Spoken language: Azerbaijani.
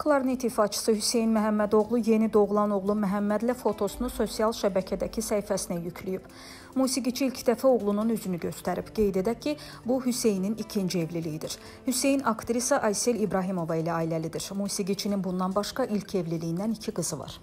Klarnet ifaçısı Hüseyn Məhəmmədoğlu yeni doğulan oğlu Məhəmmədlə fotosunu sosial şəbəkədəki səhifəsinə yükləyib. Musiqiçi ilk dəfə oğlunun üzünü göstərib. Qeyd edək ki, bu Hüseynin ikinci evliliyidir. Hüseyn aktrisa Aysel İbrahimova ilə ailəlidir. Musiqiçinin bundan başqa ilk evliliyindən iki qızı var.